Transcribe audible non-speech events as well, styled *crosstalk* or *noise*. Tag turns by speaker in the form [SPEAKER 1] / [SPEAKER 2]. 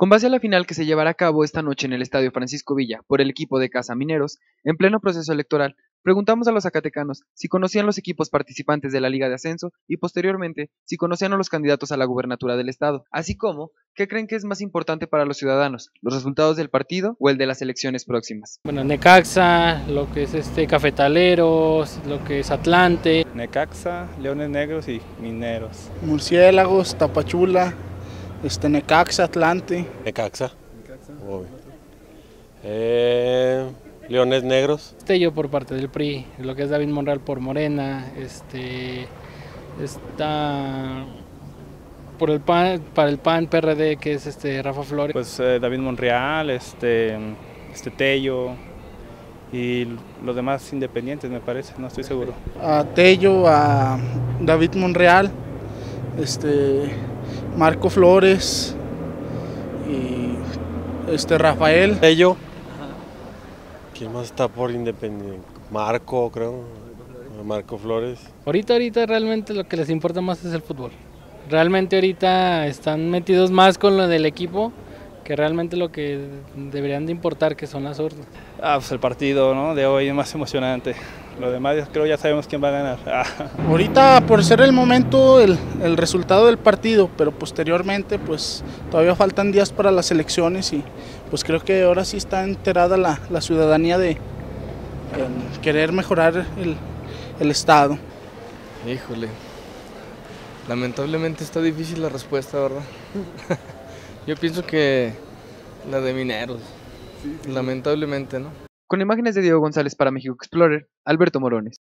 [SPEAKER 1] Con base a la final que se llevará a cabo esta noche en el Estadio Francisco Villa por el equipo de Casa Mineros, en pleno proceso electoral, preguntamos a los zacatecanos si conocían los equipos participantes de la Liga de Ascenso y posteriormente si conocían a los candidatos a la gubernatura del Estado, así como qué creen que es más importante para los ciudadanos, los resultados del partido o el de las elecciones próximas.
[SPEAKER 2] Bueno, Necaxa, lo que es este Cafetaleros, lo que es Atlante.
[SPEAKER 3] Necaxa, Leones Negros y Mineros.
[SPEAKER 4] Murciélagos, Tapachula, este, Necaxa, Atlante.
[SPEAKER 5] Necaxa. Obvio. Eh, Leones Negros.
[SPEAKER 2] Tello por parte del PRI, lo que es David Monreal por Morena, este está por el PAN, para el PAN PRD que es este Rafa Flores.
[SPEAKER 3] Pues eh, David Monreal, este, este Tello y los demás independientes me parece, no estoy seguro.
[SPEAKER 4] A Tello, a David Monreal, este Marco Flores y este Rafael.
[SPEAKER 5] Tello. ¿Quién más está por independiente? Marco, creo. Marco Flores.
[SPEAKER 2] Ahorita, ahorita realmente lo que les importa más es el fútbol. Realmente ahorita están metidos más con lo del equipo que realmente lo que deberían de importar, que son las urnas.
[SPEAKER 3] Ah, pues el partido ¿no? de hoy es más emocionante. Lo demás creo ya sabemos quién va a ganar. Ah.
[SPEAKER 4] Ahorita por ser el momento el, el, resultado del partido, pero posteriormente pues todavía faltan días para las elecciones y pues creo que ahora sí está enterada la, la ciudadanía de querer mejorar el, el Estado.
[SPEAKER 6] Híjole, lamentablemente está difícil la respuesta, ¿verdad? *laughs* Yo pienso que la de Mineros, lamentablemente, ¿no?
[SPEAKER 1] Con imágenes de Diego González para México Explorer, Alberto Morones.